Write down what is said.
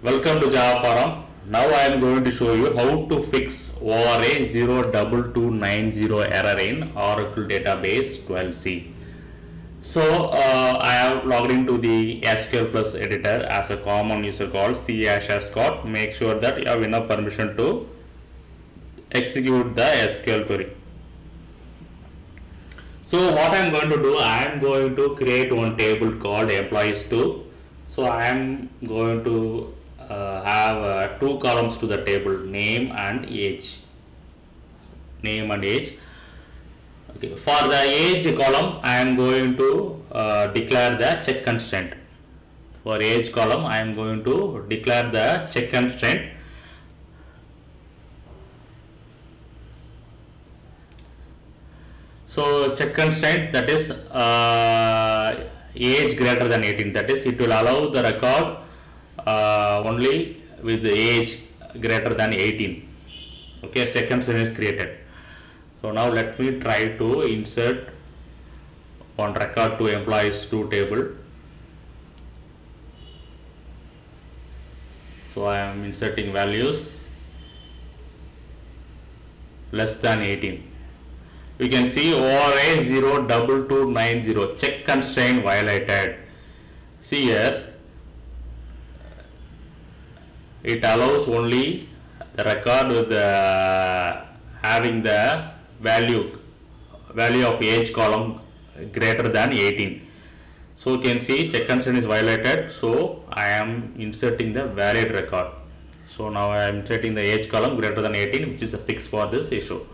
Welcome to Java Forum. Now I am going to show you how to fix ORA 02290 error in Oracle Database 12c. So uh, I have logged into the SQL Plus editor as a common user called C. Make sure that you have enough permission to execute the SQL query. So what I am going to do, I am going to create one table called employees 2. So I am going to have uh, two columns to the table, name and age. Name and age. Okay. For the age column, I am going to uh, declare the check constraint. For age column, I am going to declare the check constraint. So check constraint that is uh, age greater than 18 that is it will allow the record uh, only with the age greater than 18 okay second constraint is created. So now let me try to insert one record to employees 2 table. So I am inserting values less than 18 you can see ORA 02290 check constraint violated. See here it allows only the record with the having the value value of age column greater than 18 so you can see check constraint is violated. So I am inserting the valid record. So now I am inserting the age column greater than 18 which is a fix for this issue